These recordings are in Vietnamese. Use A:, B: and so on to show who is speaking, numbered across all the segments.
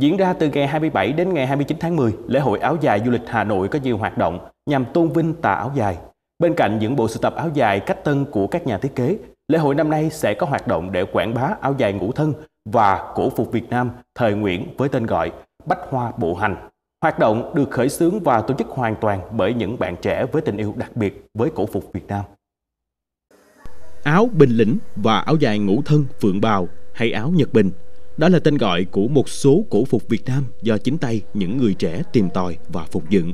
A: Diễn ra từ ngày 27 đến ngày 29 tháng 10, lễ hội áo dài du lịch Hà Nội có nhiều hoạt động nhằm tôn vinh tà áo dài. Bên cạnh những bộ sưu tập áo dài cách tân của các nhà thiết kế, lễ hội năm nay sẽ có hoạt động để quảng bá áo dài ngũ thân và cổ phục Việt Nam thời Nguyễn với tên gọi Bách Hoa Bộ Hành. Hoạt động được khởi xướng và tổ chức hoàn toàn bởi những bạn trẻ với tình yêu đặc biệt với cổ phục Việt Nam. Áo Bình Lĩnh và áo dài ngũ thân Phượng Bào hay áo Nhật Bình đó là tên gọi của một số cổ phục Việt Nam do chính tay những người trẻ tìm tòi và phục dựng.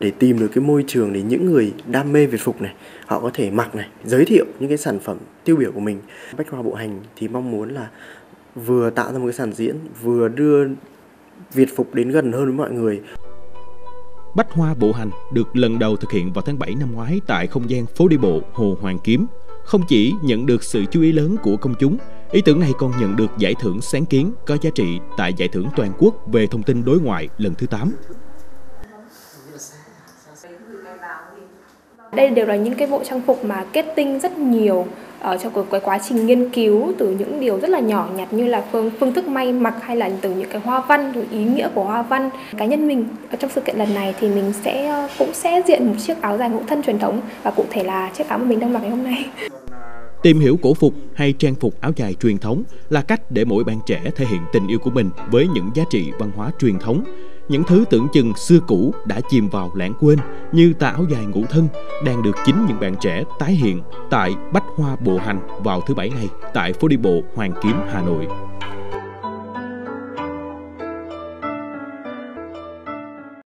B: Để tìm được cái môi trường để những người đam mê Việt phục này, họ có thể mặc này, giới thiệu những cái sản phẩm tiêu biểu của mình. Bách Khoa Bộ Hành thì mong muốn là vừa tạo ra một cái sản diễn, vừa đưa Việt phục đến gần hơn với mọi người.
A: Bách Hoa Bộ Hành được lần đầu thực hiện vào tháng 7 năm ngoái tại không gian phố đi bộ Hồ Hoàn Kiếm. Không chỉ nhận được sự chú ý lớn của công chúng, ý tưởng này còn nhận được giải thưởng sáng kiến có giá trị tại Giải thưởng Toàn quốc về thông tin đối ngoại lần thứ 8.
C: Đây đều là những cái bộ trang phục mà kết tinh rất nhiều ờ, ở trong cái quá trình nghiên cứu từ những điều rất là nhỏ nhặt như là phương phương thức may mặc hay là từ những cái hoa văn, từ ý nghĩa của hoa văn cá nhân mình ở trong sự kiện lần này thì mình sẽ ờ, cũng sẽ diện một chiếc áo dài ngũ thân truyền thống và cụ thể là chiếc áo mà mình đang mặc ngày hôm nay
A: Tìm hiểu cổ phục hay trang phục áo dài truyền thống là cách để mỗi bạn trẻ thể hiện tình yêu của mình với những giá trị văn hóa truyền thống những thứ tưởng chừng xưa cũ đã chìm vào lãng quên như tà áo dài ngũ thân đang được chính những bạn trẻ tái hiện tại Bách Hoa Bộ Hành vào thứ bảy này tại phố đi bộ Hoàng Kiếm, Hà Nội.